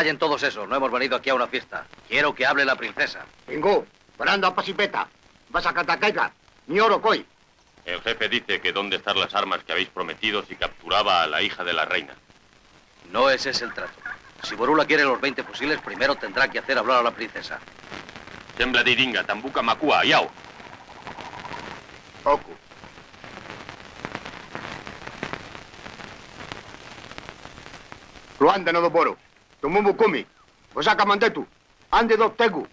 callen todos esos. No hemos venido aquí a una fiesta. Quiero que hable la princesa. Vengo, parando a pasipeta. Vas a catacaiga. Ni oro coi. El jefe dice que dónde están las armas que habéis prometido si capturaba a la hija de la reina. No ese es el trato. Si Borula quiere los 20 fusiles, primero tendrá que hacer hablar a la princesa. Tembla diringa, tambuca macua, yao. Oku. Lo anda no do boro. Tomumu kumi. Osaka mandetu. Ande do tegu.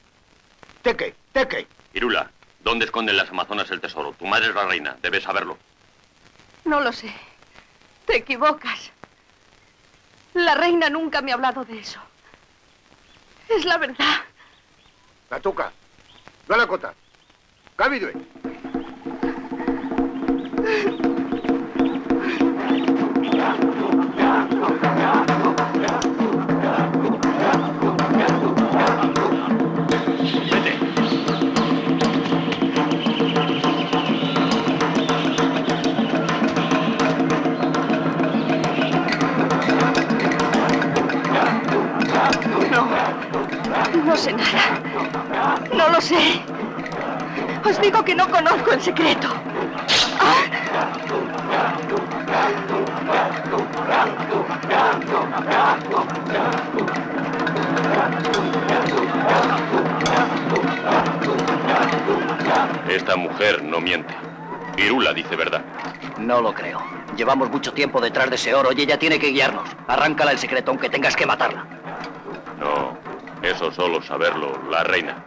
Teque, teque. Irula, ¿dónde esconden las amazonas el tesoro? Tu madre es la reina, debes saberlo. No lo sé. Te equivocas. La reina nunca me ha hablado de eso. Es la verdad. La toca. La cota. Cabidue. Digo que no conozco el secreto. Esta mujer no miente. Irula dice verdad. No lo creo. Llevamos mucho tiempo detrás de ese oro y ella tiene que guiarnos. Arráncala el secreto aunque tengas que matarla. No, eso solo saberlo la reina.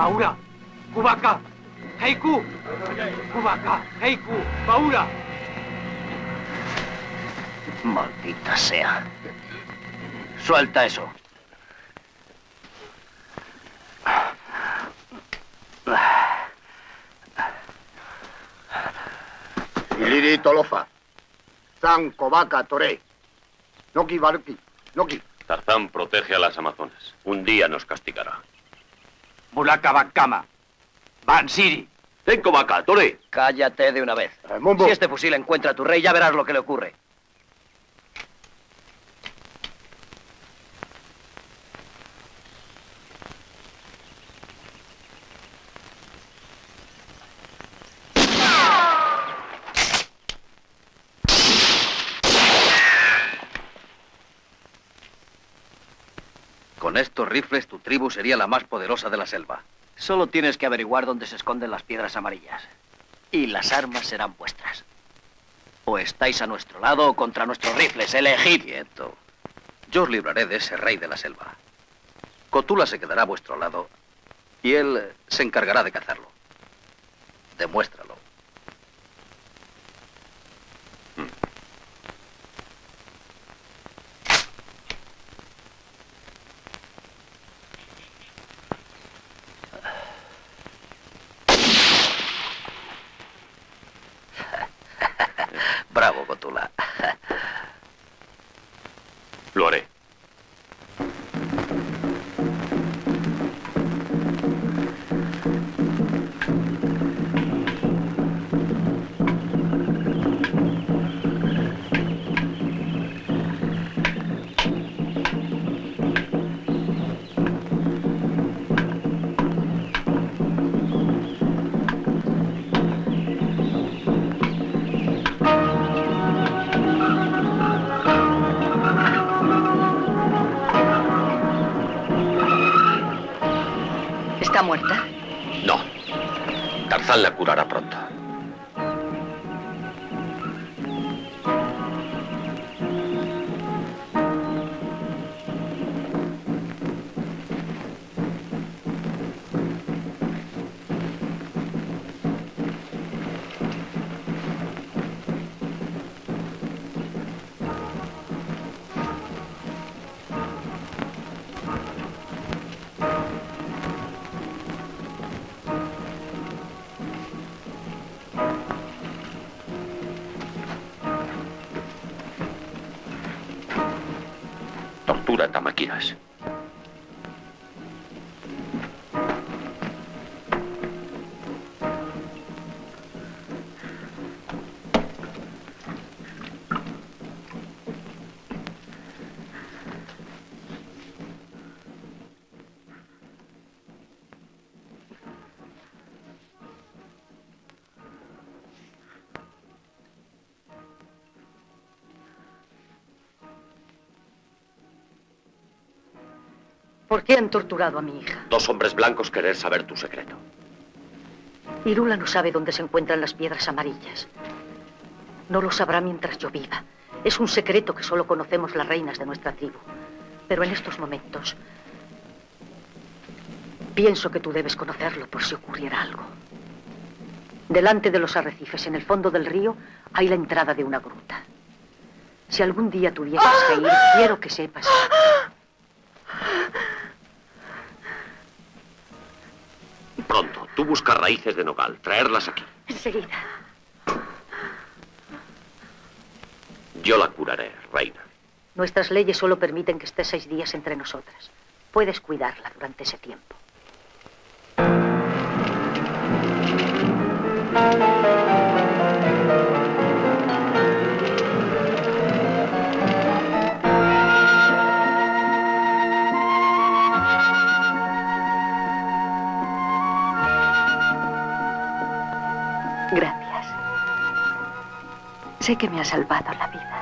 Ahora. Kubaka. Haiku. Kubaka. Haiku. Paura. Maldita sea. Suelta eso. Siri Tolofa. Zan Kovaca Toré. Noki Baruki. Noki. Tarzán protege a las amazonas. Un día nos castigará. Mulaka Bakama. Bansiri. Tore. Cállate de una vez. Eh. Si este fusil encuentra a tu rey, ya verás lo que le ocurre. Con estos rifles tu tribu sería la más poderosa de la selva. Solo tienes que averiguar dónde se esconden las piedras amarillas. Y las armas serán vuestras. O estáis a nuestro lado o contra nuestros rifles. Elegid. Quieto. Yo os libraré de ese rey de la selva. Cotula se quedará a vuestro lado y él se encargará de cazarlo. Demuéstralo. Tamaquiras. Qué han torturado a mi hija? Dos hombres blancos querer saber tu secreto. Irula no sabe dónde se encuentran las piedras amarillas. No lo sabrá mientras yo viva. Es un secreto que solo conocemos las reinas de nuestra tribu. Pero en estos momentos pienso que tú debes conocerlo por si ocurriera algo. Delante de los arrecifes, en el fondo del río, hay la entrada de una gruta. Si algún día tuvieras que ir, quiero que sepas. Buscas raíces de nogal, traerlas aquí. Enseguida. Yo la curaré, reina. Nuestras leyes solo permiten que esté seis días entre nosotras. Puedes cuidarla durante ese tiempo. Que me ha salvado la vida.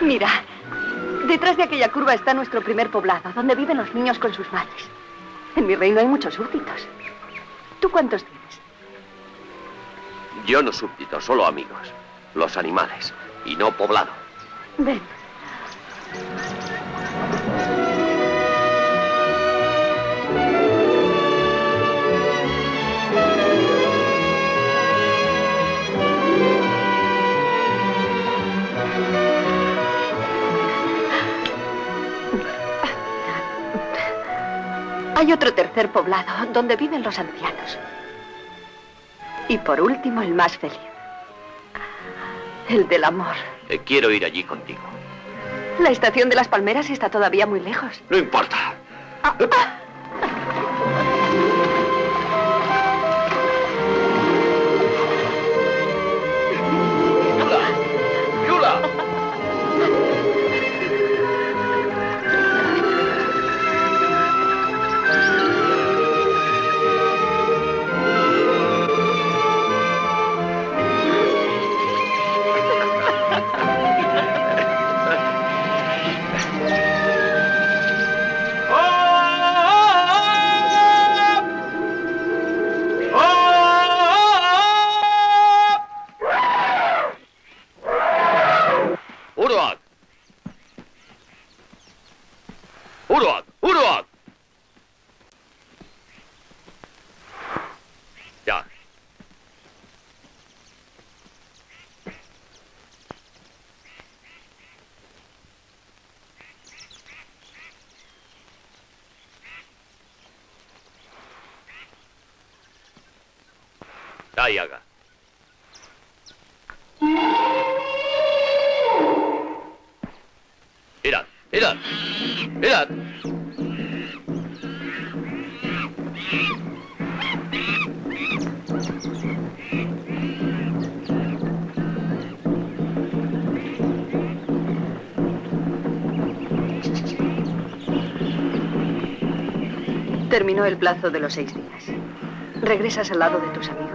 Mira, detrás de aquella curva está nuestro primer poblado, donde viven los niños con sus madres. En mi reino hay muchos súbditos. ¿Tú cuántos tienes? Yo no súbdito, solo amigos. Los animales. Y no poblado. Ven. Hay otro tercer poblado donde viven los ancianos. Y por último, el más feliz. El del amor. Eh, quiero ir allí contigo. La estación de las palmeras está todavía muy lejos. No importa. ¡Yula! Terminó el plazo de los seis días. ¿Regresas al lado de tus amigos?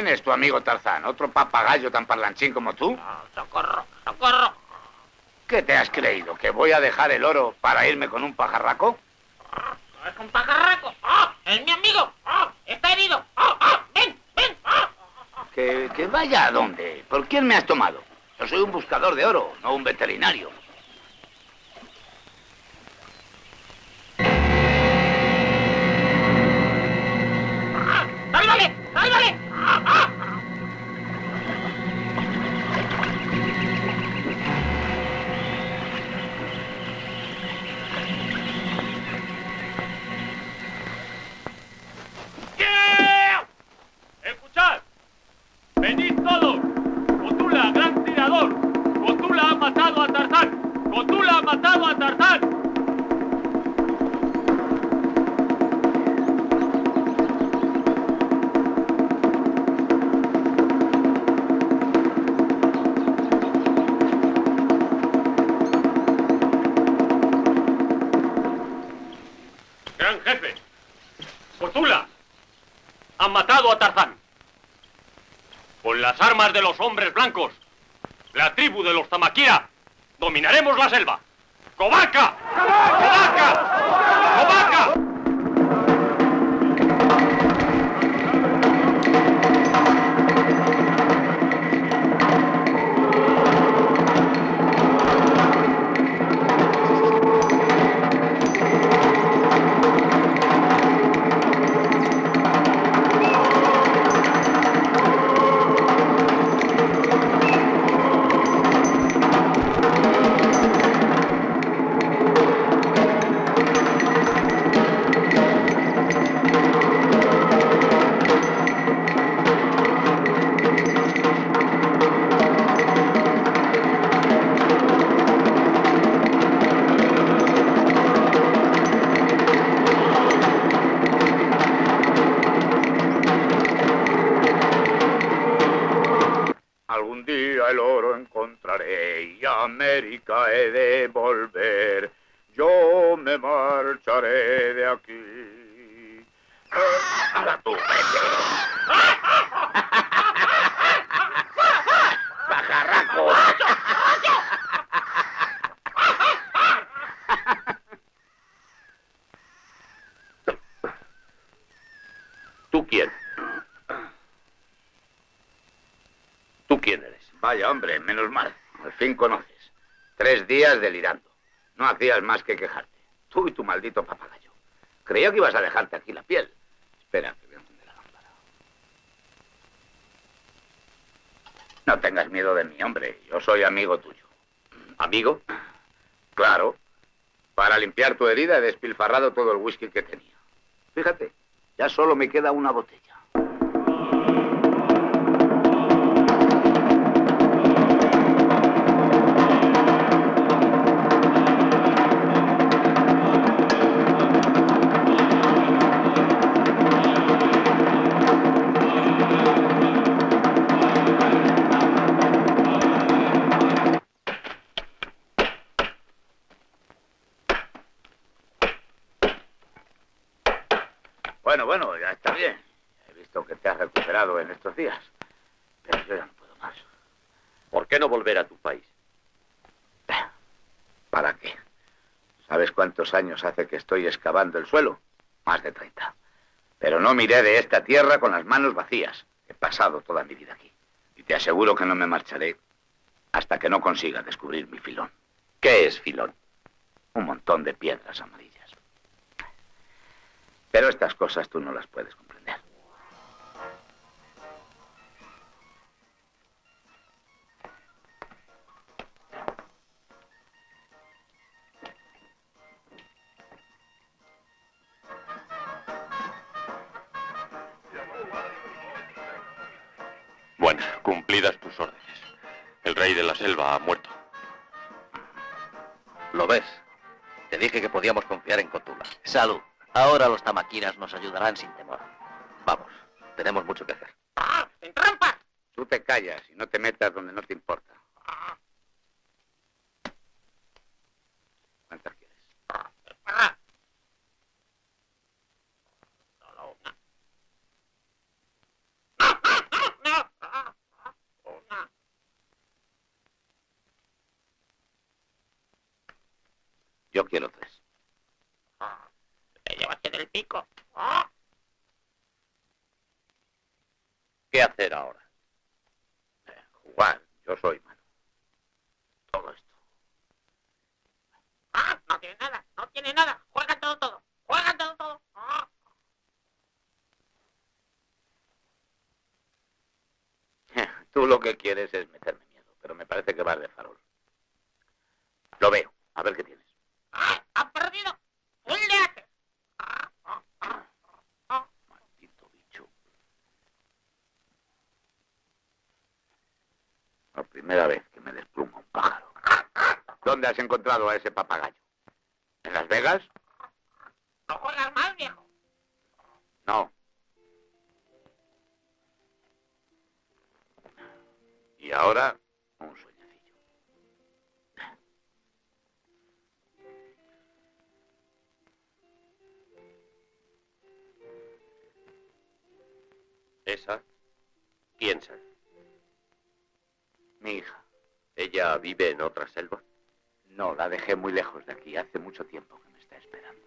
Quién es tu amigo Tarzán? ¿Otro papagayo tan parlanchín como tú? ¡Socorro! ¡Socorro! ¿Qué te has creído? ¿Que voy a dejar el oro para irme con un pajarraco? ¡Es un pajarraco! ¡Ah! ¡Es mi amigo! ¡Ah! ¡Está herido! ¡Ah! ¡Ah! ¡Ven! ¡Ven! ¡Ah! ¿Que, que vaya a dónde? ¿Por quién me has tomado? Yo soy un buscador de oro, no un veterinario. ¡Sálvale! ¡Sálvale! Ha ha ha! A Tarzán. Con las armas de los hombres blancos, la tribu de los Tamaquira, dominaremos la selva. ¡Cobaca! ¡Cobaca! Más que quejarte. Tú y tu maldito papagayo. Creía que ibas a dejarte aquí la piel. Espera, que voy a la lámpara. No tengas miedo de mí, hombre. Yo soy amigo tuyo. ¿Amigo? Claro. Para limpiar tu herida he despilfarrado todo el whisky que tenía. Fíjate, ya solo me queda una botella. En estos días. Pero yo ya no puedo más. ¿Por qué no volver a tu país? ¿Para qué? ¿Sabes cuántos años hace que estoy excavando el suelo? Más de 30. Pero no miré de esta tierra con las manos vacías. He pasado toda mi vida aquí. Y te aseguro que no me marcharé hasta que no consiga descubrir mi filón. ¿Qué es filón? Un montón de piedras amarillas. Pero estas cosas tú no las puedes comprender. Rey de la selva ha muerto. ¿Lo ves? Te dije que podíamos confiar en Cotula. Salud. Ahora los tamaquiras nos ayudarán sin temor. Vamos, tenemos mucho que hacer. ¡Ah! ¡En trampas! Tú te callas y no te metas donde no te importa. ¿Cuántas quieres? Espera. Solo una. No, no. Una. Yo quiero tres. Te llevaste del pico. ¿Qué hacer ahora? Eh, Jugar, yo soy malo. Todo esto. ¡Ah! No tiene nada, no tiene nada. Juega todo, todo. Juega todo, todo. ¡Ah! Tú lo que quieres es meterme miedo, pero me parece que vas de farol. Lo veo. A ver qué tienes. ¡Ah! ¡Ha perdido! ¡Un leate! ¡Ah! ¡Ah! ¡Ah! ¡Ah! Maldito bicho. La primera vez que me despluma un pájaro. ¿Dónde has encontrado a ese papagayo? ¿En Las Vegas? ¿No juegas más, viejo? No. Y ahora, ¿Esa? Piensa. Mi hija. ¿Ella vive en otra selva? No, la dejé muy lejos de aquí. Hace mucho tiempo que me está esperando.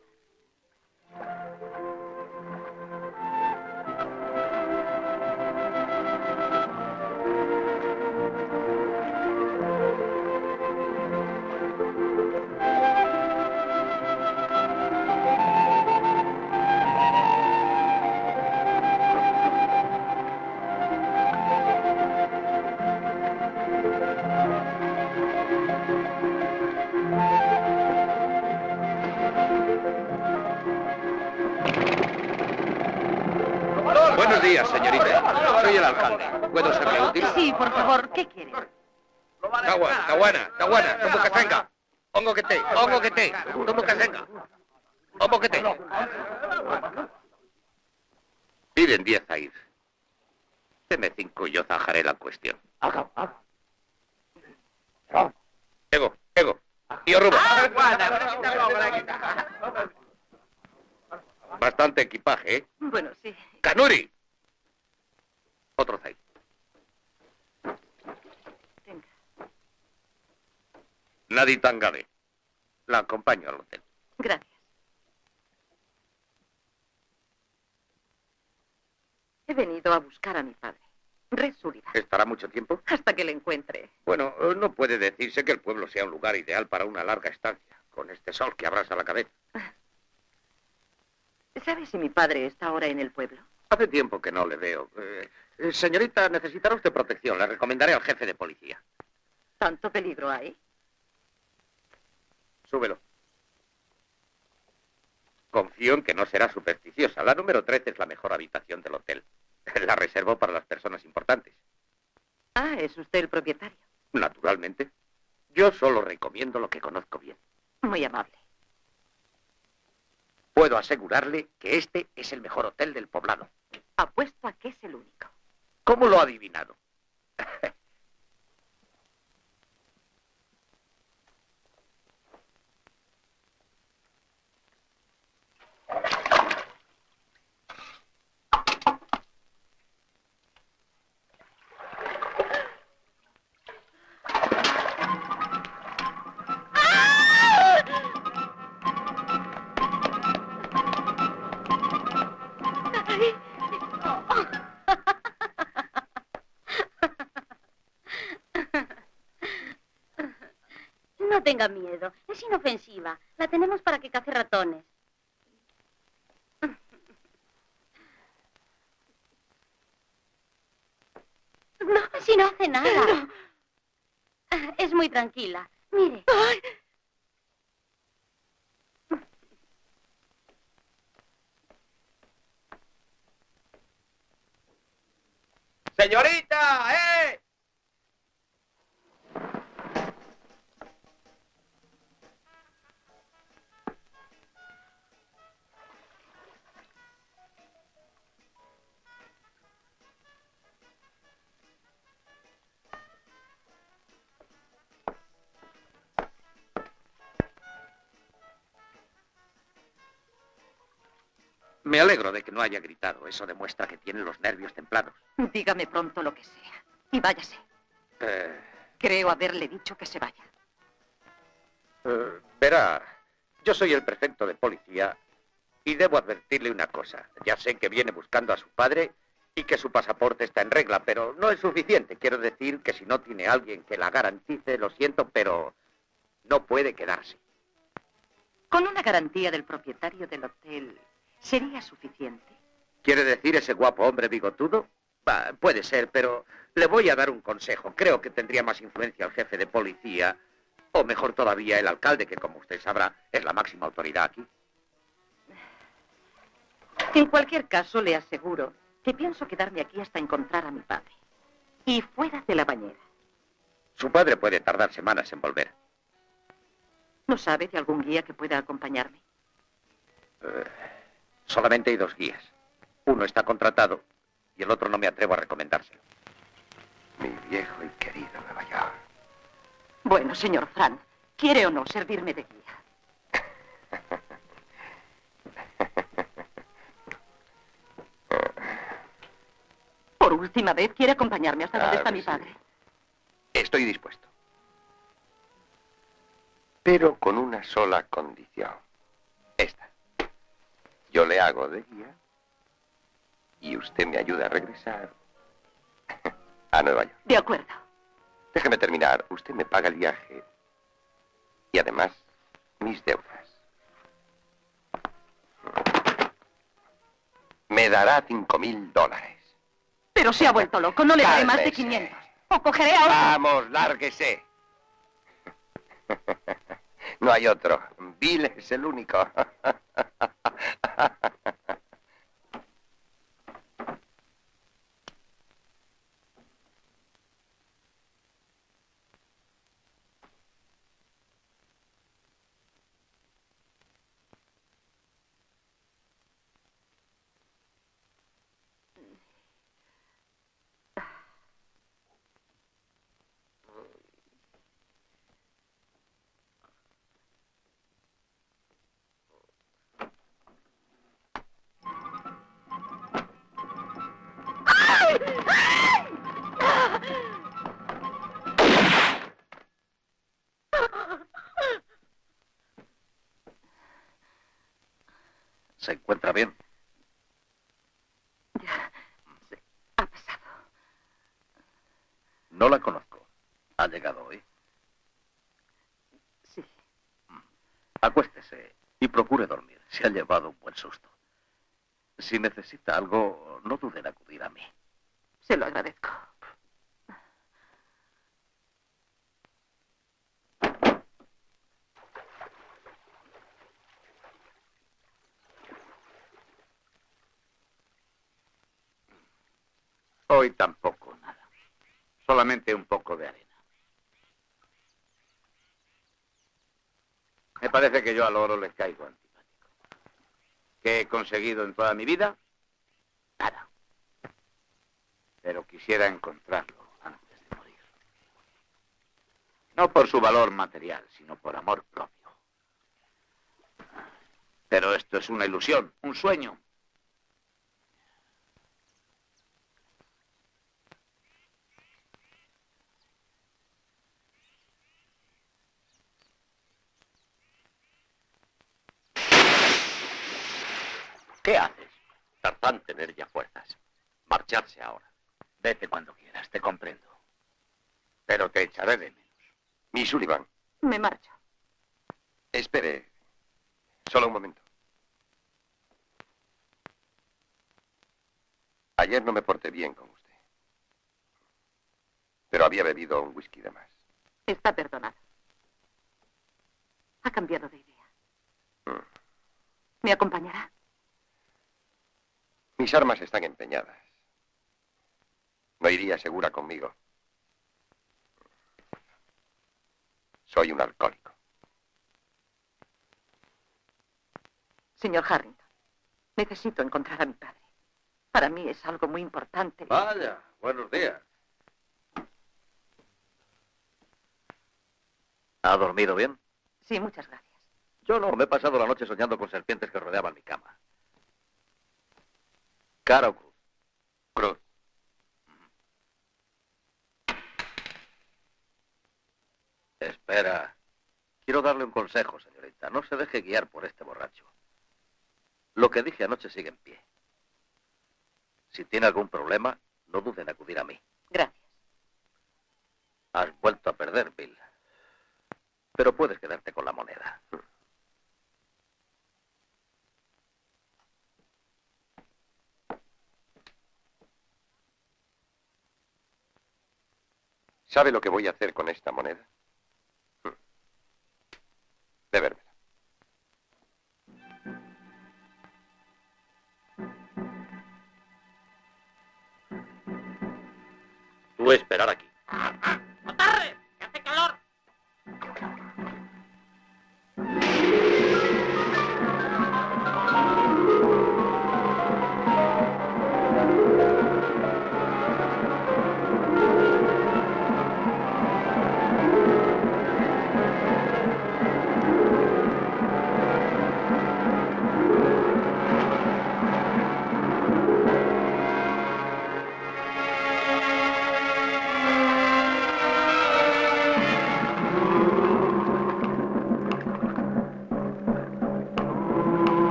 Días, señorita. Soy el alcalde. ¿Puedo serle útil? Sí, por favor, ¿qué quiere? Tawa, tawana, tawana, tomo que tenga. Ongo que te, ongo que te, tomo que tenga. Ongo que te. Piden diez a ir. Deme cinco y yo zajaré la cuestión. Ego, ego. Yo rubo. Bastante equipaje, ¿eh? Bueno, sí. ¡Canuri! Otro zay. Venga. Nadie tangade. La acompaño al hotel. Gracias. He venido a buscar a mi padre. Red. ¿Estará mucho tiempo? Hasta que le encuentre. Bueno, eh, no puede decirse que el pueblo sea un lugar ideal para una larga estancia, con este sol que abrasa la cabeza. ¿Sabe si mi padre está ahora en el pueblo? Hace tiempo que no le veo. Eh, señorita, necesitará usted protección. Le recomendaré al jefe de policía. ¿Tanto peligro hay? Súbelo. Confío en que no será supersticiosa. La número 13 es la mejor habitación del hotel. La reservo para las personas importantes. Ah, es usted el propietario. Naturalmente. Yo solo recomiendo lo que conozco bien. Muy amable. Puedo asegurarle que este es el mejor hotel del poblado. Apuesto a que es el único. ¿Cómo lo ha tenga miedo, es inofensiva. La tenemos para que cace ratones. No, si no hace nada. Es muy tranquila. Mire. ¡Señorita! ¡Eh! Me alegro de que no haya gritado. Eso demuestra que tiene los nervios templados. Dígame pronto lo que sea. Y váyase. Eh, Creo haberle dicho que se vaya. eh, verá, yo soy el prefecto de policía y debo advertirle una cosa. Ya sé que viene buscando a su padre y que su pasaporte está en regla, pero no es suficiente. Quiero decir que si no tiene alguien que la garantice, lo siento, pero no puede quedarse. Con una garantía del propietario del hotel, ¿sería suficiente? ¿Quiere decir ese guapo hombre bigotudo? Bah, puede ser, pero le voy a dar un consejo. Creo que tendría más influencia el jefe de policía, o mejor todavía el alcalde, que como usted sabrá es la máxima autoridad aquí. En cualquier caso, le aseguro que pienso quedarme aquí hasta encontrar a mi padre. Y fuera de la bañera. Su padre puede tardar semanas en volver. ¿No sabe de algún guía que pueda acompañarme? Eh, solamente hay dos guías. Uno está contratado y el otro no me atrevo a recomendárselo. Mi viejo y querido Nueva York. Bueno, señor Fran, ¿quiere o no servirme de guía? Por última vez, ¿quiere acompañarme hasta donde Claro está mi sí. padre? Estoy dispuesto. Pero con una sola condición. Yo le hago de guía y usted me ayuda a regresar a Nueva York. De acuerdo. Déjeme terminar. Usted me paga el viaje y además mis deudas. Me dará cinco mil dólares. Pero se ha vuelto loco, no le daré más de Cálmese. 500. O cogeré a otro. Vamos, lárguese. No hay otro. Bill es el único. ¿Se encuentra bien? Ha pasado. No la conozco. ¿Ha llegado hoy? Sí. Acuéstese y procure dormir. Se ha llevado un buen susto. Si necesita algo, no dude en acudir a mí. Se lo agradezco. Hoy tampoco nada. Solamente un poco de arena. Me parece que yo al oro le caigo antipático. ¿Qué he conseguido en toda mi vida? Nada. Pero quisiera encontrarlo antes de morir. No por su valor material, sino por amor propio. Pero esto es una ilusión, un sueño. ¿Qué haces? Tarzán tener ya fuerzas. Marcharse ahora. Vete cuando quieras, te comprendo. Pero te echaré de menos. Mi Sullivan, Me marcho. espere. Solo un momento. Ayer no me porté bien con usted. Pero había bebido un whisky de más. Está perdonado. Ha cambiado de idea. Mm. ¿Me acompañará? Mis armas están empeñadas. No iría segura conmigo. Soy un alcohólico. Señor Harrington, necesito encontrar a mi padre. Para mí es algo muy importante. Vaya, buenos días. ¿Ha dormido bien? Sí, muchas gracias. Yo no, me he pasado la noche soñando con serpientes que rodeaban mi cama. ¿Cara o cruz? Cruz. Espera. Quiero darle un consejo, señorita. No se deje guiar por este borracho. Lo que dije anoche sigue en pie. Si tiene algún problema, no dude en acudir a mí. Gracias. Has vuelto a perder, Bill. Pero puedes quedarte con la moneda. ¿Sabe lo que voy a hacer con esta moneda? Mm. Bebérmela. Tú esperar aquí.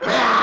Ah!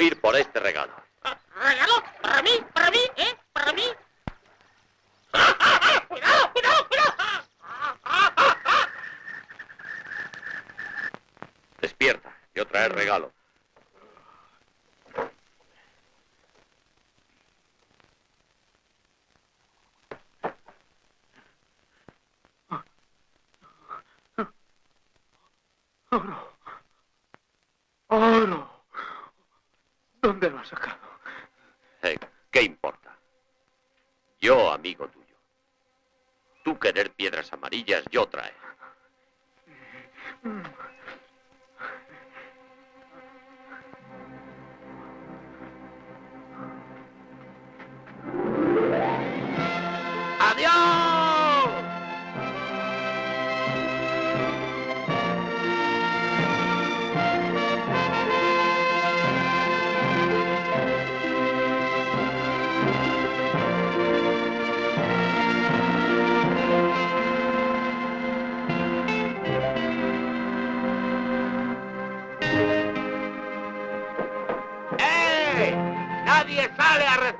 ir por este regalo. ¿Regalo? ¿Para mí? ¿Para mí? ¿Eh? ¿Para mí? ¡Cuidado, cuidado, cuidado! Despierta, yo traer regalo. Oro. Oro. ¿Dónde lo has sacado? Eh, ¿Qué importa? Yo, amigo tuyo. Tú querer piedras amarillas, yo traer.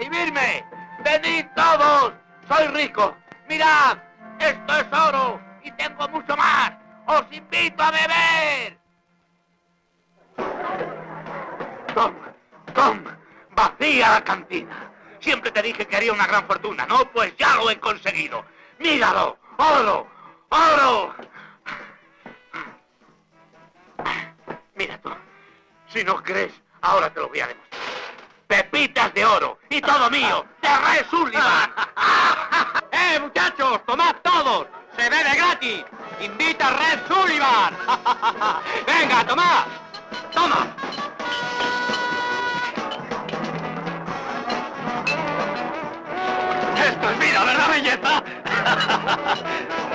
Recibirme! ¡Venid todos! ¡Soy rico! ¡Mirad! ¡Esto es oro! ¡Y tengo mucho más! ¡Os invito a beber! Tom, Tom, vacía la cantina. Siempre te dije que haría una gran fortuna, ¿no? Pues ya lo he conseguido. ¡Míralo! ¡Oro! ¡Oro! Mira tú, si no crees, ahora te lo voy a demostrar. Pepitas de oro y todo mío, de Red Sullivan. ¡Eh, muchachos! ¡Tomad todos! ¡Se bebe gratis! ¡Invita a Red Sullivan! ¡Venga, tomad! ¡Toma! Esto es vida, ¿verdad, belleza?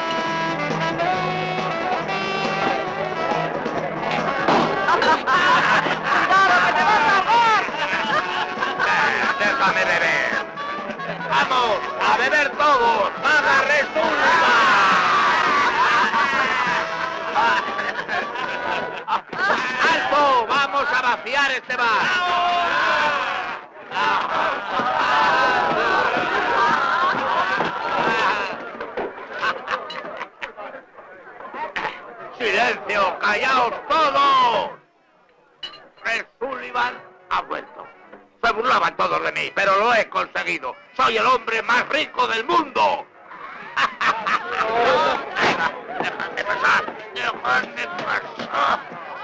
Vamos, a beber todos. ¡Paga ¡Alto! ¡Vamos a vaciar este bar! ¡Silencio! ¡Callaos todos! Ha vuelto. Se burlaban todos de mí, pero lo he conseguido. Soy el hombre más rico del mundo. Déjame pasar. Déjame pasar.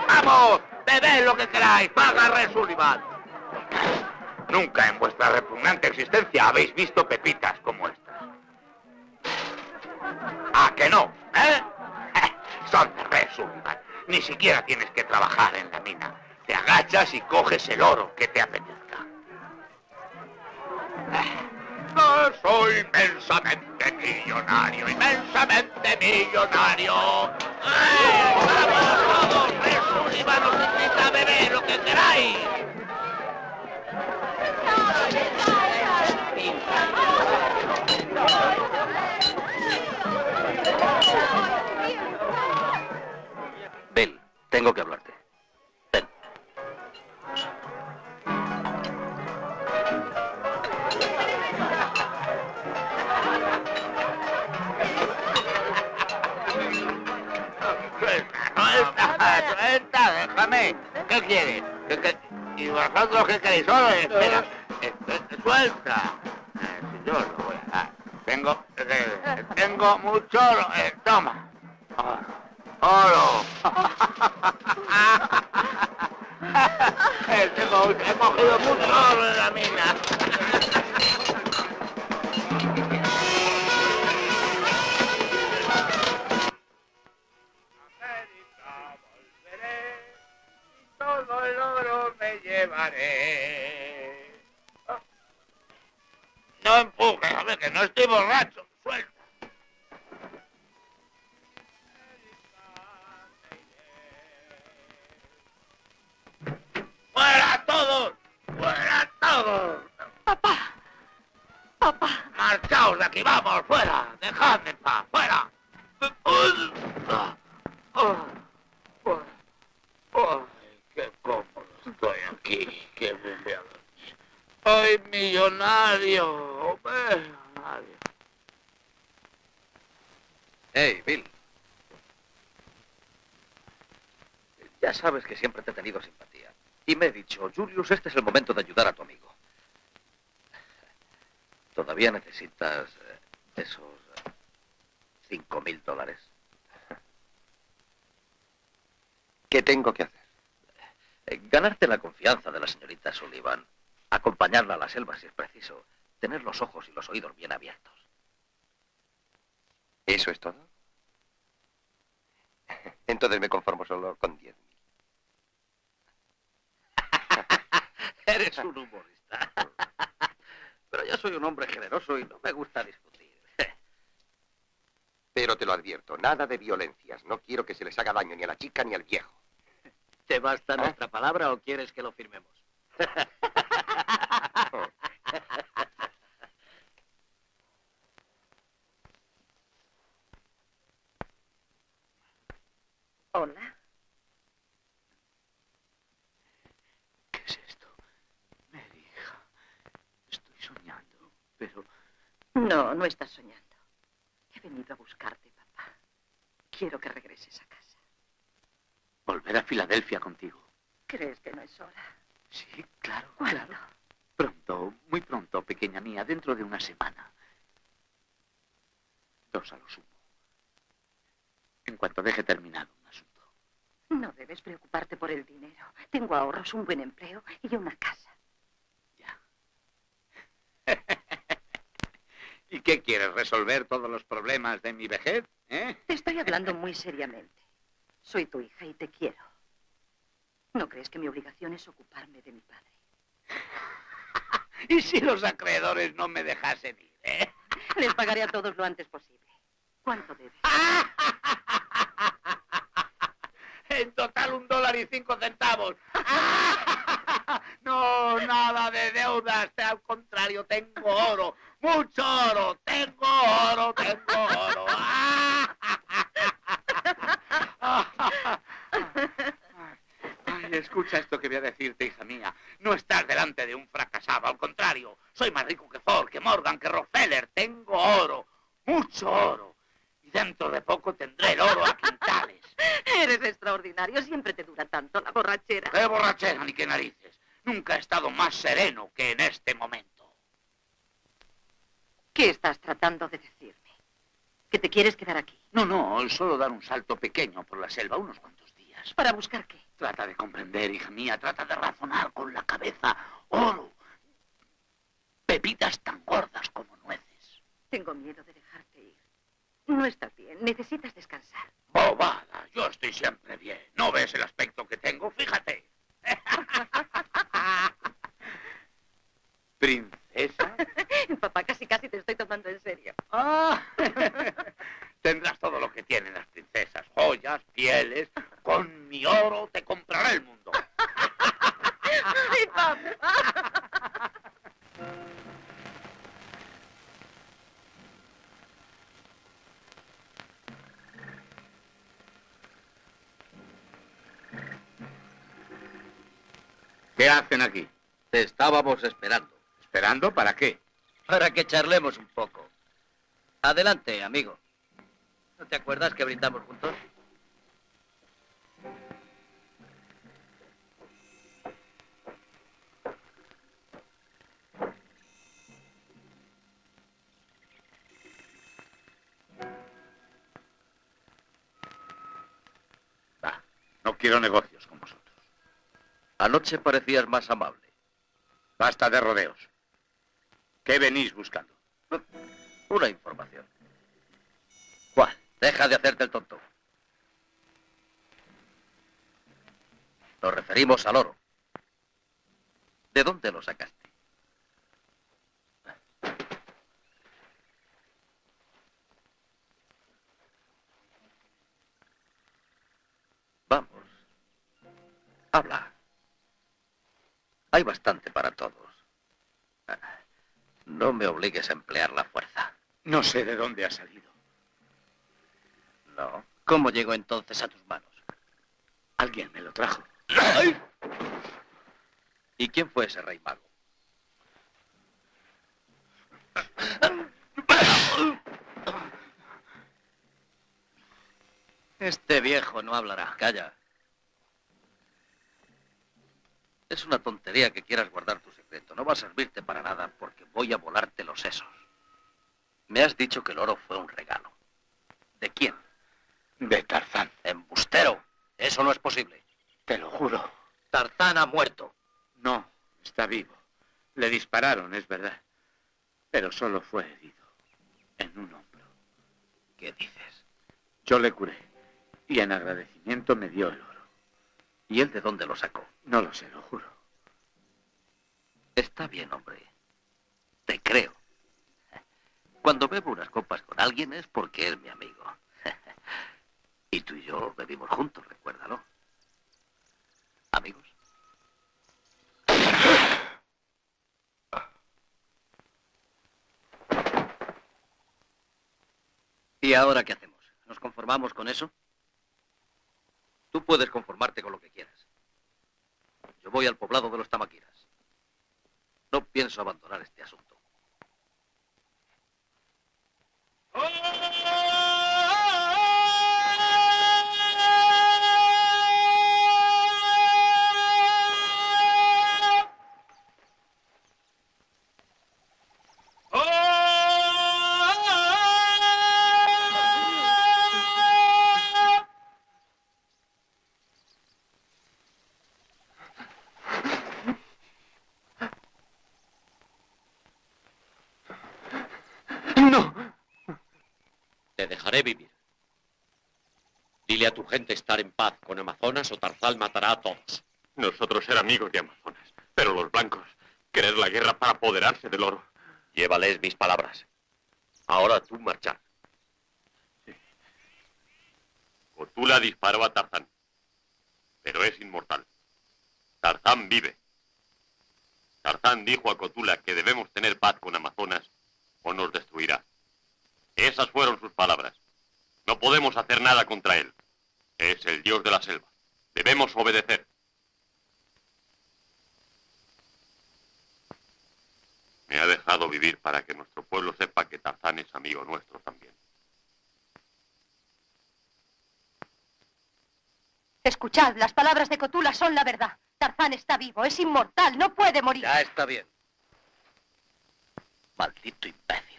¡Vamos! Bebed lo que queráis. Paga Red Sullivan. Nunca en vuestra repugnante existencia habéis visto pepitas como estas. ¿A que no? ¿Eh? Son de Red Sullivan. Ni siquiera tienes que trabajar en la mina. Te agachas y coges el oro que te apetezca. No soy inmensamente millonario, inmensamente millonario. ¡Eh! ¡Vamos todos! Red Sullivan os invita a lo que queráis. Bill, tengo que hablarte. Suelta, déjame. ¿Qué quieres? ¿Qué, qué? y vosotros qué queréis? Solo espera. Suelta. Si yo lo voy a dar. Tengo, eh, tengo mucho oro. Eh, toma. Oro. Oro. Eh, tengo, he cogido mucho oro en la mina. Llevaré. No empujes, a ver, que no estoy borracho. Suelta. ¡Fuera todos! ¡Fuera todos! Papá. Papá. Marchaos de aquí, vamos, fuera. Dejadme en paz, fuera. Qué estoy aquí. ¿Quién me? ¡Soy millonario! millonario. Hey, Bill. Ya sabes que siempre te he tenido simpatía. Y me he dicho, Julius, este es el momento de ayudar a tu amigo. ¿Todavía necesitas eh, esos eh, cinco mil dólares? ¿Qué tengo que hacer? Eh, Ganarte la confianza de la señorita Sullivan, acompañarla a la selva si es preciso, tener los ojos y los oídos bien abiertos. ¿Eso es todo? Entonces me conformo solo con diez mil. Eres un humorista. Pero yo soy un hombre generoso y no me gusta discutir. Pero te lo advierto, nada de violencias. No quiero que se les haga daño ni a la chica ni al viejo. ¿Te basta nuestra palabra o quieres que lo firmemos? Hola. ¿Qué es esto? Mary, hija. Estoy soñando, pero No, no estás soñando. He venido a buscarte, papá. Quiero que regreses a casa. Volver a Filadelfia contigo. ¿Crees que no es hora? Sí, claro, ¿Cuándo? claro. Pronto, muy pronto, pequeña mía, dentro de una semana. Dos a lo sumo. En cuanto deje terminado un asunto. No debes preocuparte por el dinero. Tengo ahorros, un buen empleo y una casa. ¿Y qué quieres? ¿Resolver todos los problemas de mi vejez? ¿Eh? Te estoy hablando muy seriamente. Soy tu hija y te quiero. ¿No crees que mi obligación es ocuparme de mi padre? ¿Y si los acreedores no me dejasen ir? ¿eh? Les pagaré a todos lo antes posible. ¿Cuánto debes? En total un dólar y cinco centavos. No, nada de deudas. Al contrario, tengo oro. Mucho oro. Tengo oro, tengo oro. Ay, escucha esto que voy a decirte, hija mía. No estás delante de un fracasado. Al contrario, soy más rico que Ford, que Morgan, que Rockefeller. Tengo oro. Mucho oro. Y dentro de poco tendré el oro a quintales. Eres extraordinario. Siempre te dura tanto la borrachera. ¡Qué borrachera ni qué narices! Nunca he estado más sereno que en este momento. ¿Qué estás tratando de decirme? ¿Que te quieres quedar aquí? No, no, solo dar un salto pequeño por la selva unos cuantos días. ¿Para buscar qué? Trata de comprender, hija mía, trata de razonar con la cabeza. Oro. Pepitas tan gordas como nueces. Tengo miedo de dejarte ir. No estás bien. Necesitas descansar. Bobada, yo estoy siempre bien. ¿No ves el aspecto que tengo? Fíjate. ¿Princesa? Papá, casi casi te estoy tomando en serio. Ah, que tienen las princesas. Joyas, pieles. Con mi oro te compraré el mundo. ¡Ay, papá! ¿Qué hacen aquí? Te estábamos esperando. ¿Esperando para qué? Para que charlemos un poco. Adelante, amigo. ¿No te acuerdas que brindamos juntos? No quiero negocios con vosotros. Anoche parecías más amable. Basta de rodeos. ¿Qué venís buscando? Una información. Deja de hacerte el tonto. Nos referimos al oro. ¿De dónde lo sacaste? Vamos. Habla. Hay bastante para todos. No me obligues a emplear la fuerza. No sé de dónde ha salido. ¿Cómo llegó entonces a tus manos? Alguien me lo trajo. ¿Y quién fue ese rey mago? Este viejo no hablará. Calla. Es una tontería que quieras guardar tu secreto. No va a servirte para nada porque voy a volarte los sesos. Me has dicho que el oro fue un regalo. ¿De quién? De Tarzán. Embustero. Eso no es posible. Te lo juro. Tarzán ha muerto. No, está vivo. Le dispararon, es verdad. Pero solo fue herido. En un hombro. ¿Qué dices? Yo le curé. Y en agradecimiento me dio el oro. ¿Y él de dónde lo sacó? No lo sé, lo juro. Está bien, hombre. Te creo. Cuando bebo unas copas con alguien es porque es mi amigo. Y tú y yo bebimos juntos, recuérdalo. Amigos. ¿Y ahora qué hacemos? ¿Nos conformamos con eso? Tú puedes conformarte con lo que quieras. Yo voy al poblado de los tamaquiras. No pienso abandonar este asunto. ¡No! Dejaré vivir. Dile a tu gente estar en paz con Amazonas o Tarzán matará a todos. Nosotros ser amigos de Amazonas, pero los blancos querer la guerra para apoderarse del oro. Llévales mis palabras. Ahora tú marchar. Cotula disparó a Tarzán, pero es inmortal. Tarzán vive. Tarzán dijo a Cotula que debemos tener paz con Amazonas o nos destruirá. Esas fueron sus palabras. No podemos hacer nada contra él. Es el dios de la selva. Debemos obedecer. Me ha dejado vivir para que nuestro pueblo sepa que Tarzán es amigo nuestro también. Escuchad, las palabras de Cotula son la verdad. Tarzán está vivo, es inmortal, no puede morir. Ya está bien. Maldito imbécil.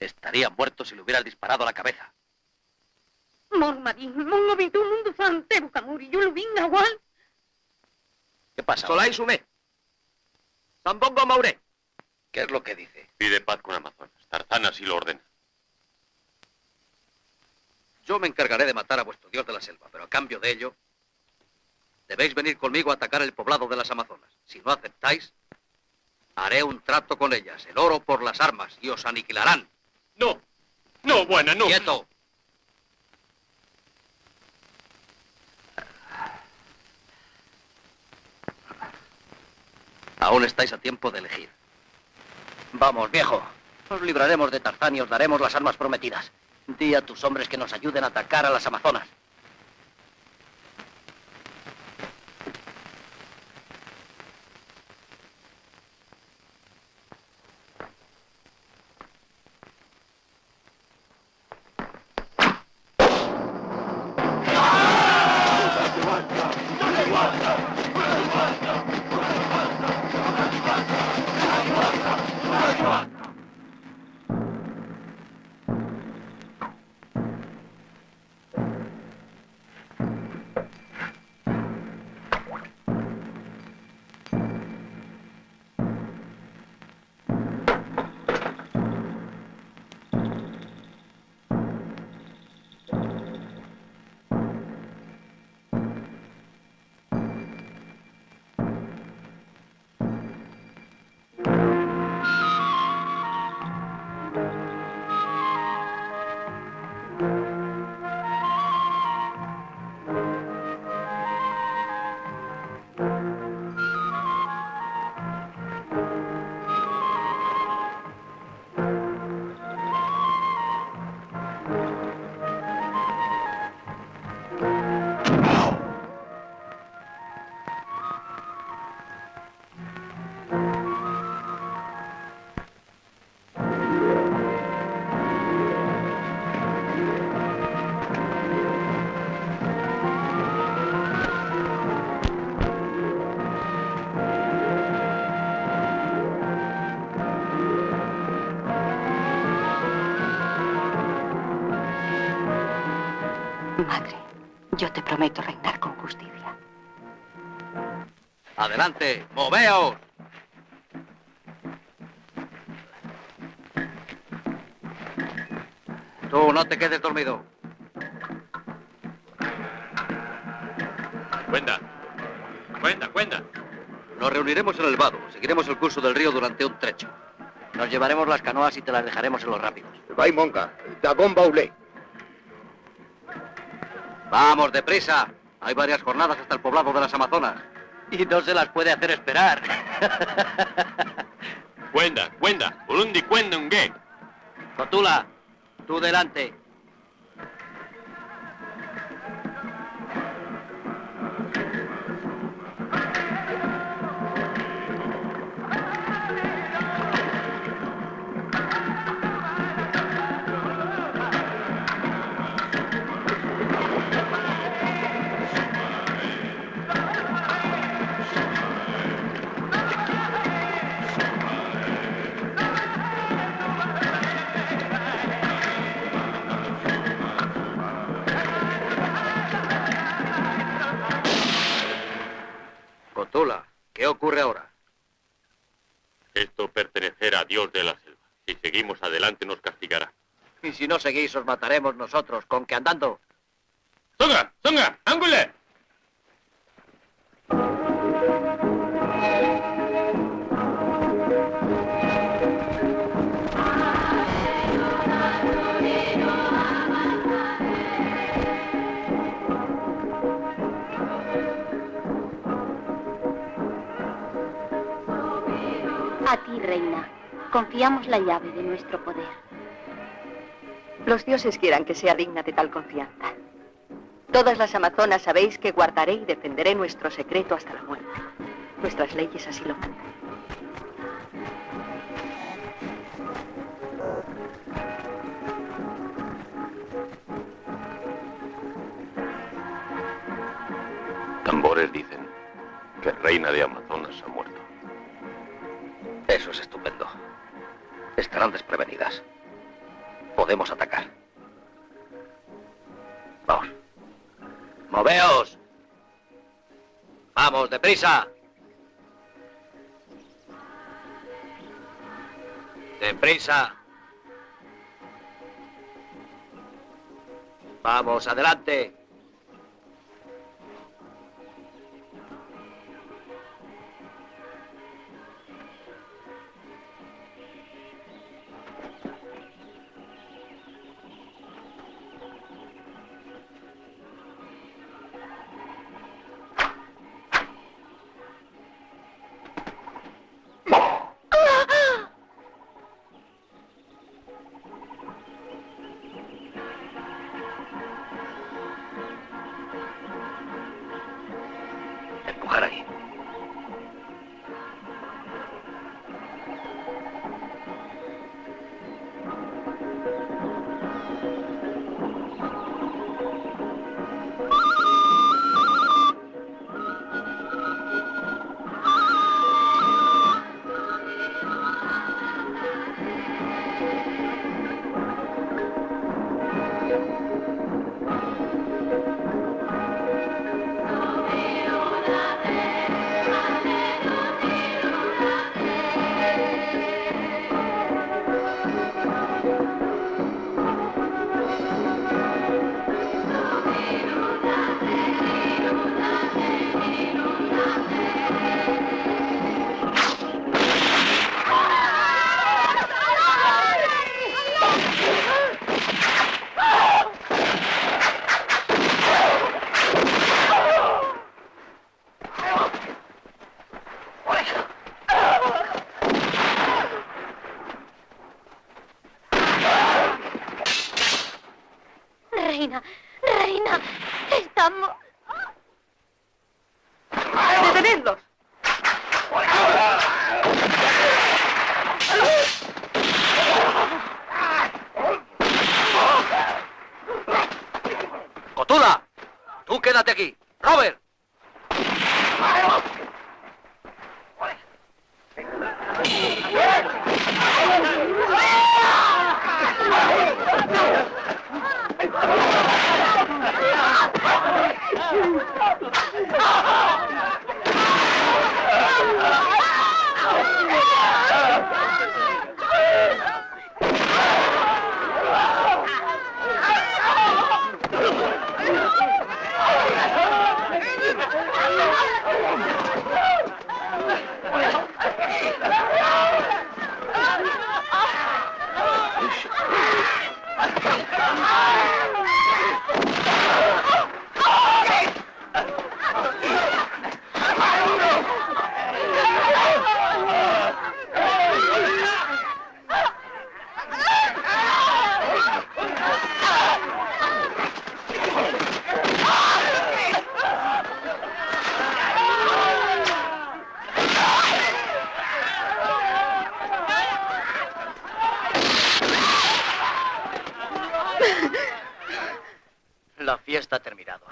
Estaría muerto si le hubieras disparado a la cabeza. ¿Qué pasa? Solai Sumé. Zambongo Mauré. ¿Qué es lo que dice? Pide paz con Amazonas. Tarzán así lo ordena. Yo me encargaré de matar a vuestro dios de la selva, pero a cambio de ello, debéis venir conmigo a atacar el poblado de las Amazonas. Si no aceptáis, haré un trato con ellas, el oro por las armas, y os aniquilarán. No, no, buena, no. ¡Quieto! Aún estáis a tiempo de elegir. Vamos, viejo. Nos libraremos de Tarzán y os daremos las armas prometidas. Di a tus hombres que nos ayuden a atacar a las Amazonas. Yo te prometo reinar con justicia. Adelante, moveos. Tú no te quedes dormido. Cuenta. Cuenta, cuenta. Nos reuniremos en el vado. Seguiremos el curso del río durante un trecho. Nos llevaremos las canoas y te las dejaremos en los rápidos. Vai monga, Dagón Baulé. Vamos, deprisa. Hay varias jornadas hasta el poblado de las Amazonas. Y no se las puede hacer esperar. Cuenta, cuenta. Burundi, cuenta un gay. Cotula, tú delante. ¿Qué ocurre ahora? Esto pertenecerá a Dios de la selva. Si seguimos adelante nos castigará. Y si no seguís, os mataremos nosotros, con que andando. ¡Songa! ¡Songa! ¡Ángule! Reina, confiamos la llave de nuestro poder. Los dioses quieran que sea digna de tal confianza. Todas las amazonas sabéis que guardaré y defenderé nuestro secreto hasta la muerte. Nuestras leyes así lo mandan. Tambores dicen que Reina de Amazonas ha muerto. Eso es estupendo. Estarán desprevenidas. Podemos atacar. Vamos. ¡Moveos! ¡Vamos, deprisa! ¡Deprisa! ¡Vamos, adelante!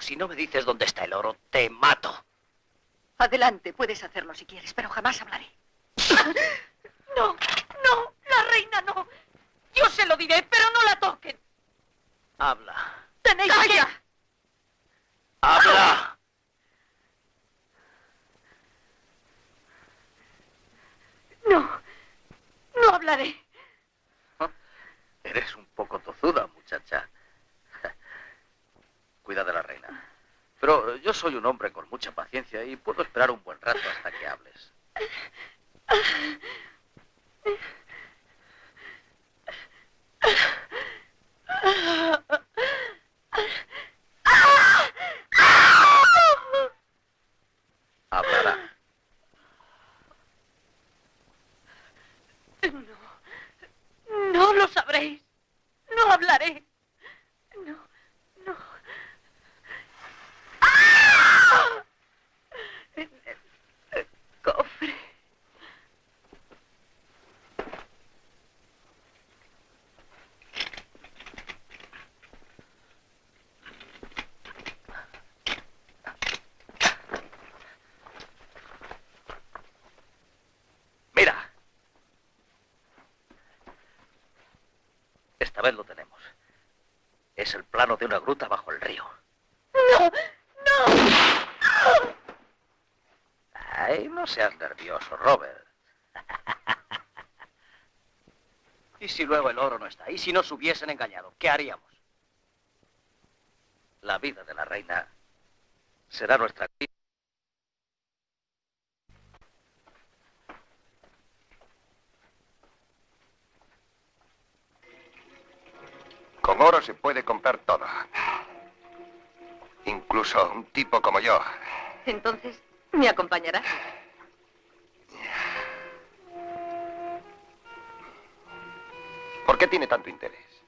Si no me dices dónde está el oro, te mato. Adelante, puedes hacerlo si quieres, pero jamás hablaré. No, no, la reina no. Yo se lo diré, pero no la toquen. Habla. Tenéis que... ¡Habla! No, no hablaré. Eres un poco tozuda, muchacha. Cuida de la reina. Pero yo soy un hombre con mucha paciencia y puedo esperar un buen rato hasta que hables. Hablará. No, no lo sabréis. No hablaré. No, no. ¡Ah! En el cofre. Mira. Esta vez lo tenemos. Es el plano de una gruta bajo el río. No, no. Ay, no seas nervioso, Robert. ¿Y si luego el oro no está? ¿Y si nos hubiesen engañado? ¿Qué haríamos? La vida de la reina será nuestra vida. Con oro se puede comprar todo. Incluso un tipo como yo. Entonces, ¿me acompañarás? ¿Por qué tiene tanto interés?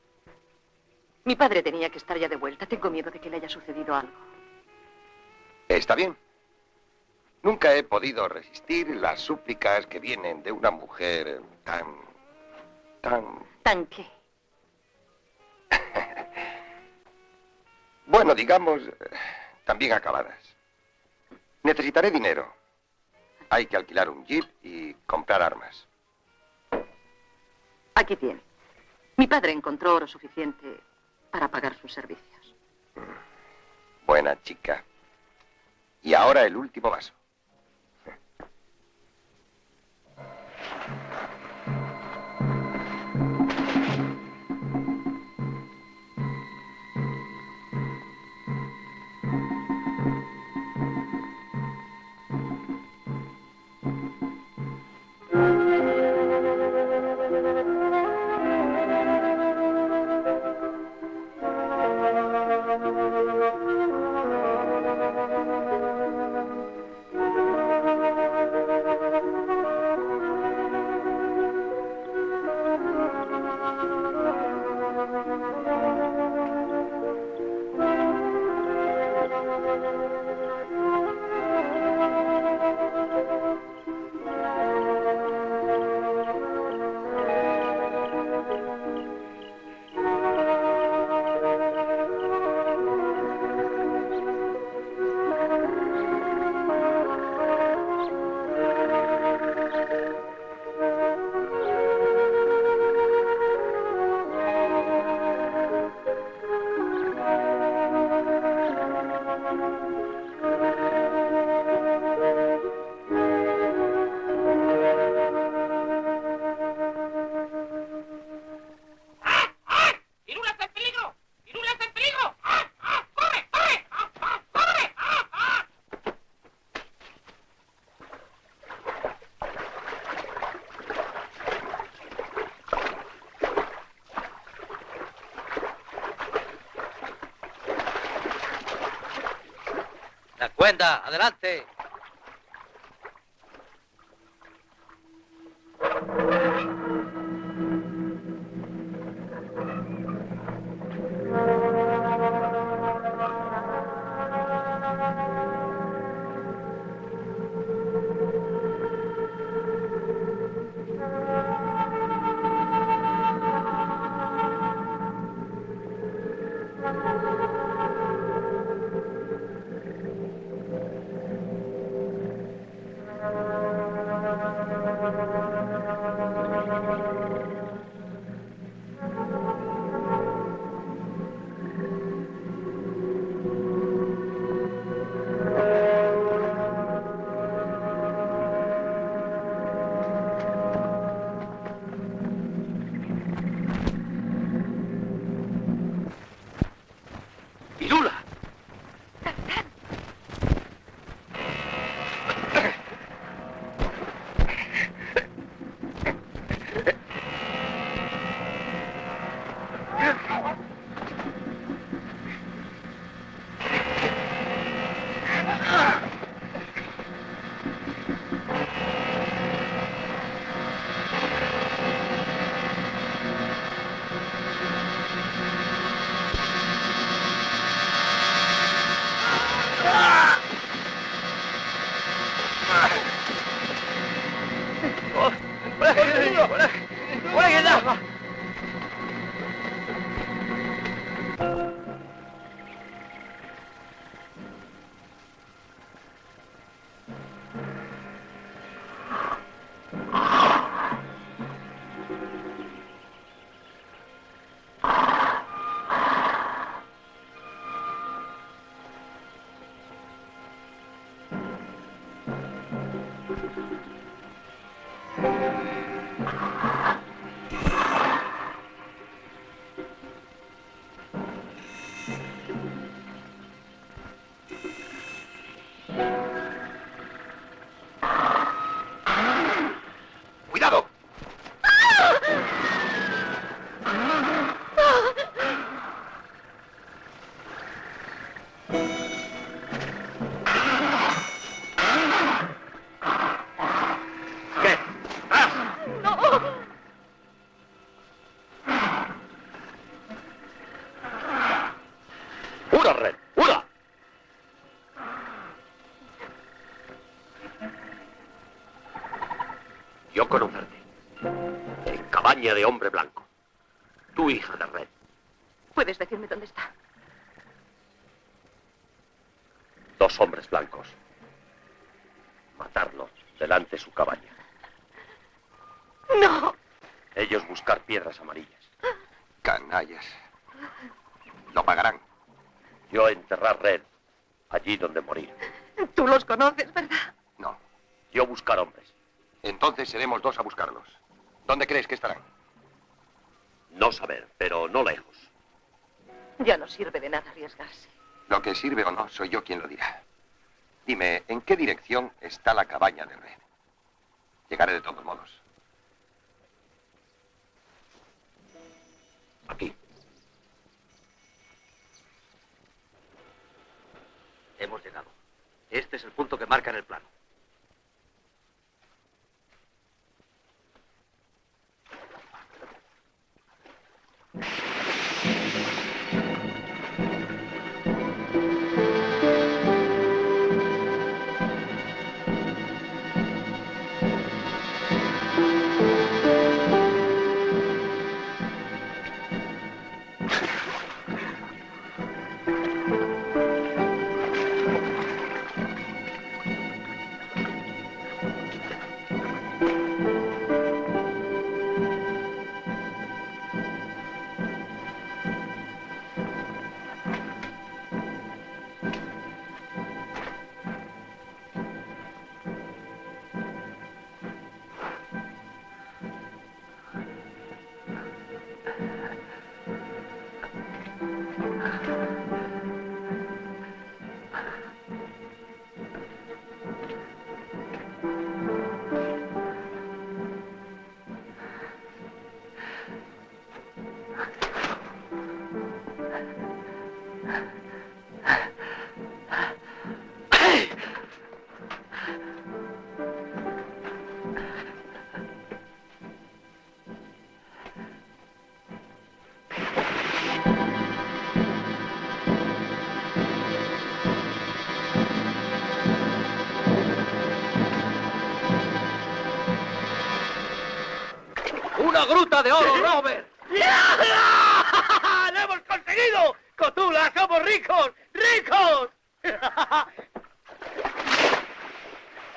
Mi padre tenía que estar ya de vuelta. Tengo miedo de que le haya sucedido algo. Está bien. Nunca he podido resistir las súplicas que vienen de una mujer tan... tan... ¿Tan qué? Bueno, digamos, eh, también acabadas. Necesitaré dinero. Hay que alquilar un jeep y comprar armas. Aquí tiene. Mi padre encontró oro suficiente para pagar sus servicios. Buena chica. Y ahora el último vaso. Adelante. ¡Una red! ¡Una! Yo conocerte. En cabaña de hombre blanco. Tu hija de red. ¿Puedes decirme dónde está? Dos hombres blancos. Matarlos delante de su cabaña. No. Ellos buscar piedras amarillas. Canallas. Lo pagarán. Yo enterrar red allí donde morir. Tú los conoces, ¿verdad? No. Yo buscar hombres. Entonces seremos dos a buscarlos. ¿Dónde crees que estarán? No saber, pero no lejos. Ya no sirve de nada arriesgarse. Lo que sirve o no, soy yo quien lo dirá. Dime, ¿en qué dirección está la cabaña de Red? Llegaré de todos modos. Aquí. Hemos llegado. Este es el punto que marca en el plano. Gruta de oro, Robert! ¡Lo hemos conseguido! ¡Cotula, somos ricos! ¡Ricos!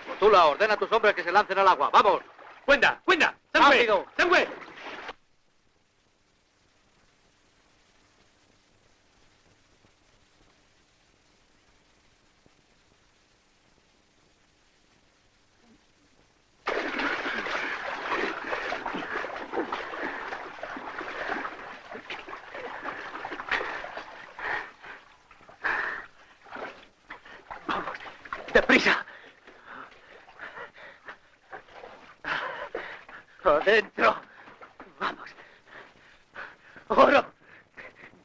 Cotula, ordena a tus hombres que se lancen al agua. ¡Vamos! ¡Cuenta, cuenta! ¡Rápido! ¡Sangüe! ¡Deprisa! ¡Adentro! ¡Vamos! ¡Oro!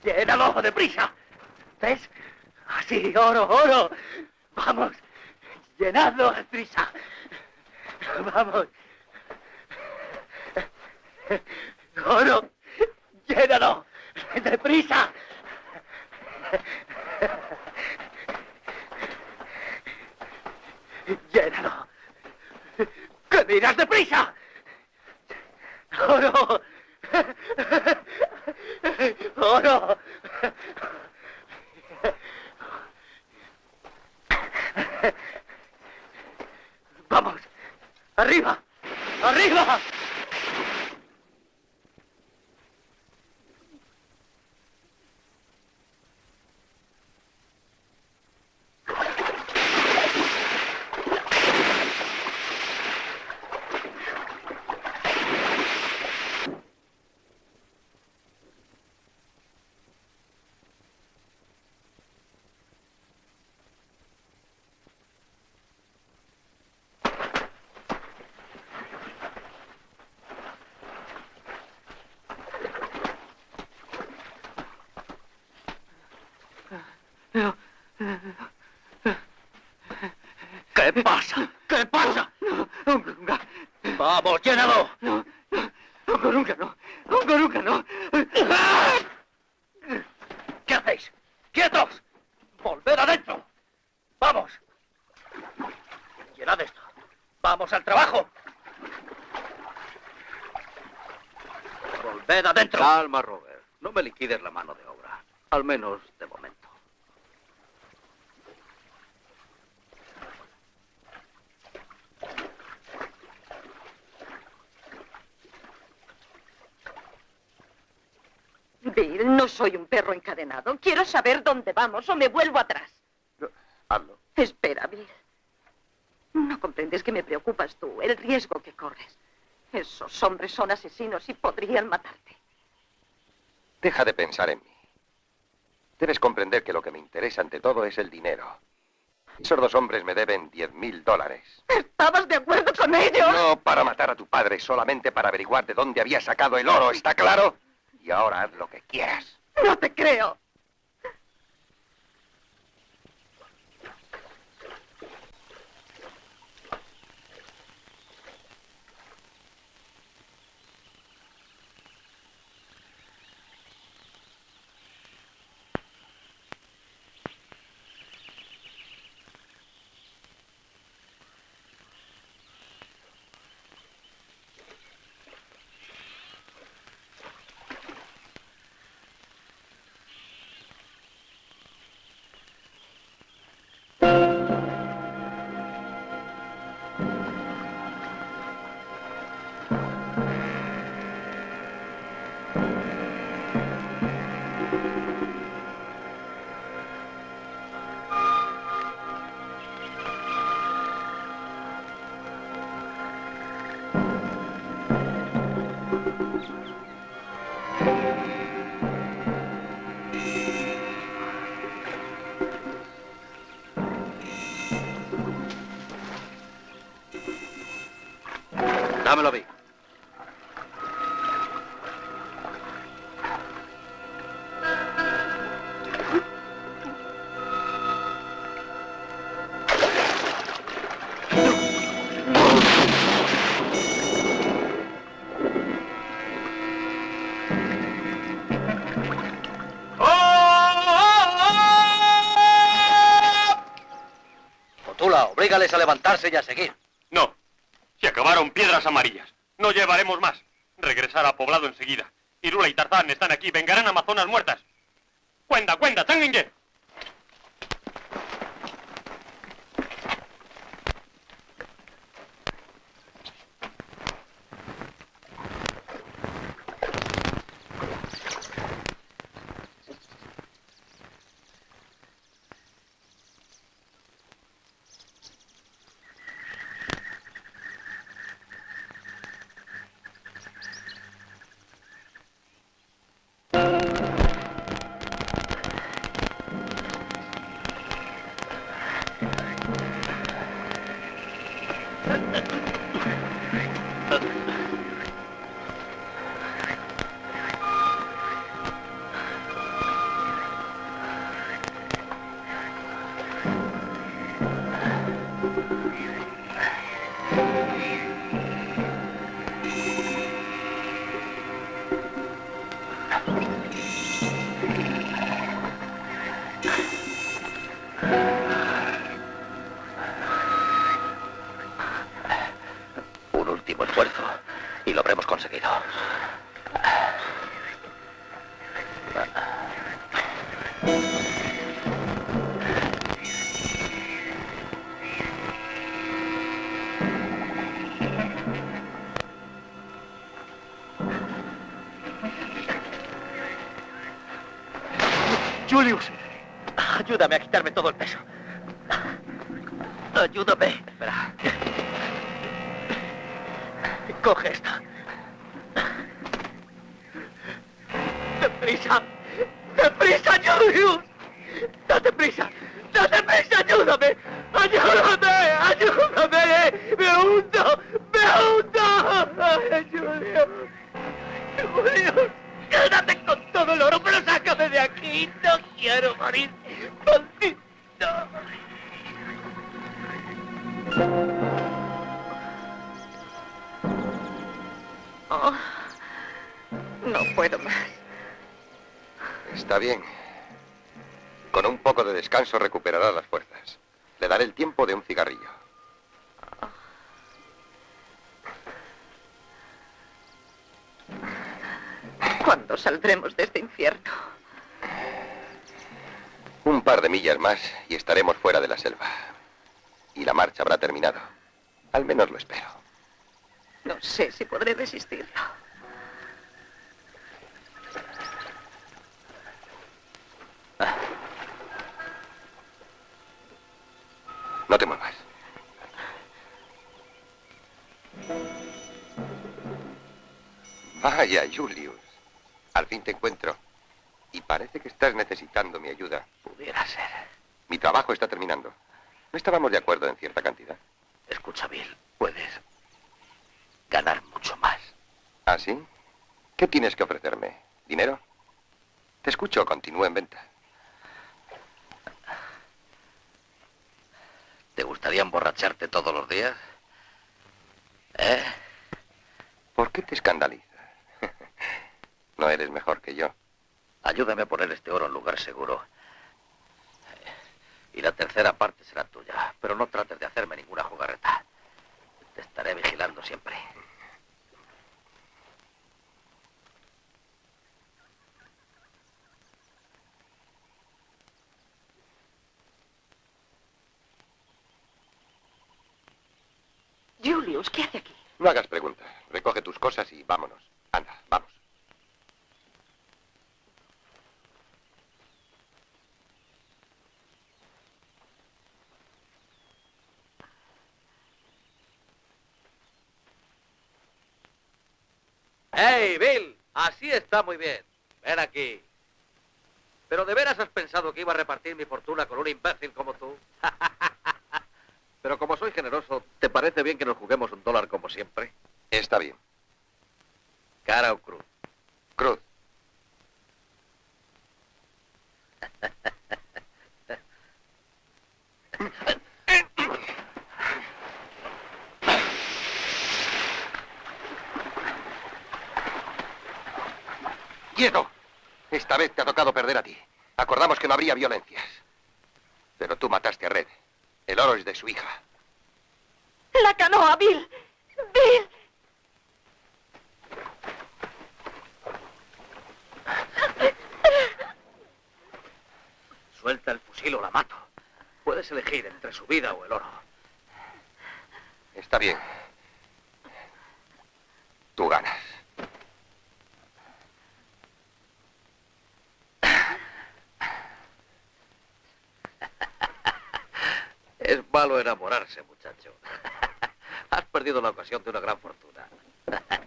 ¡Llénalo deprisa! ¿Ves? Así, oro, oro. ¡Vamos! ¡Llenadlo deprisa! ¡Vamos! ¡Oro! ¡Llénalo! ¡Deprisa! ¡Llénalo! ¡Que miras deprisa! ¡Oro! ¡Oro! ¡Vamos! ¡Arriba! ¡Arriba! ¿Qué pasa? ¿Qué pasa? ¡Vamos, llénalo! No, nunca no. nunca no. ¿Qué hacéis? ¡Quietos! ¡Volved adentro! ¡Vamos! Llenad esto. ¡Vamos al trabajo! Volved adentro. Calma, Robert. No me liquides la mano de obra. Al menos de momento. Bill, no soy un perro encadenado. Quiero saber dónde vamos o me vuelvo atrás. Hazlo. Espera, Bill. No comprendes que me preocupas tú, el riesgo que corres. Esos hombres son asesinos y podrían matarte. Deja de pensar en mí. Debes comprender que lo que me interesa ante todo es el dinero. Esos dos hombres me deben diez mil dólares. ¿Estabas de acuerdo con ellos? No para matar a tu padre, solamente para averiguar de dónde había sacado el oro, ¿está claro? Y ahora haz lo que quieras. No te creo. Obrígales a levantarse y a seguir. No. Se acabaron piedras amarillas. No llevaremos más. Regresar a poblado enseguida. Irula y Tarzán están aquí. Vengarán amazonas muertas. Cuenta, cuenta, Changengue. Ayúdame a quitarme todo el peso. Ayúdame. Infierno? Un par de millas más y estaremos fuera de la selva. Y la marcha habrá terminado. Al menos lo espero. No sé si podré resistirlo. No te muevas. Vaya, Julius. Al fin te encuentro. Y parece que estás necesitando mi ayuda. Pudiera ser. Mi trabajo está terminando. ¿No estábamos de acuerdo en cierta cantidad? Escucha, Bill, puedes ganar mucho más. ¿Ah, sí? ¿Qué tienes que ofrecerme? ¿Dinero? Te escucho, continúa en venta. ¿Te gustaría emborracharte todos los días? ¿Eh? ¿Por qué te escandalizas? No eres mejor que yo. Ayúdame a poner este oro en lugar seguro. Y la tercera parte será tuya. Pero no trates de hacerme ninguna jugarreta. Te estaré vigilando siempre. Julius, ¿qué hace aquí? No hagas preguntas. Recoge tus cosas y vámonos. Anda, vamos. ¡Hey, Bill! Así está muy bien. Ven aquí. ¿Pero de veras has pensado que iba a repartir mi fortuna con un imbécil como tú? Pero como soy generoso, ¿te parece bien que nos juguemos un dólar como siempre? Está bien. ¿Cara o cruz? Cruz. ¡Quieto! Esta vez te ha tocado perder a ti. Acordamos que no habría violencias. Pero tú mataste a Red. El oro es de su hija. La canoa, Bill. Bill. Suelta el fusil o la mato. Puedes elegir entre su vida o el oro. Está bien. Tú ganas. Malo enamorarse, muchacho. Has perdido la ocasión de una gran fortuna.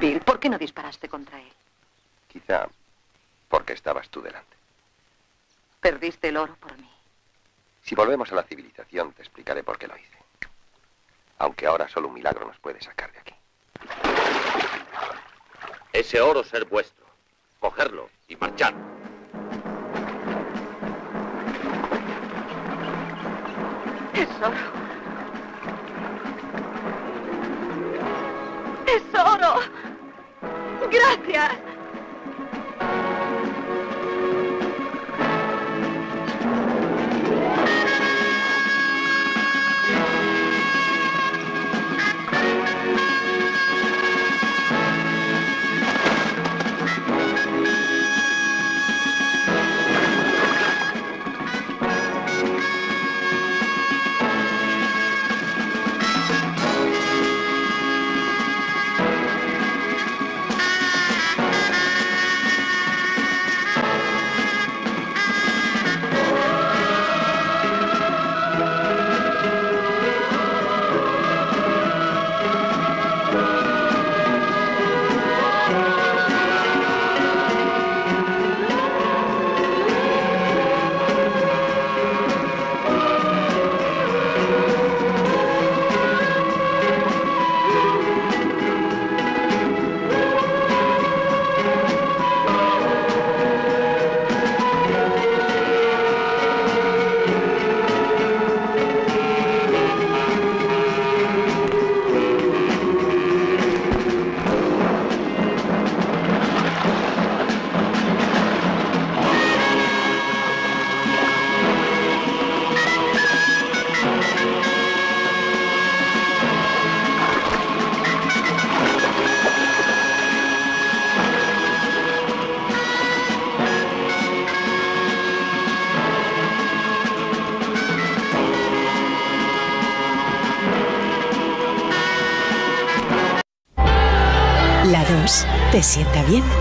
Bill, ¿por qué no disparaste contra él? Quizá porque estabas tú delante. Perdiste el oro por mí. Si volvemos a la civilización, te explicaré por qué lo hice. Aunque ahora solo un milagro nos puede sacar de aquí. Ese oro ser vuestro. Cogerlo y marchar. Es oro. Gracias. ¿Te sienta bien?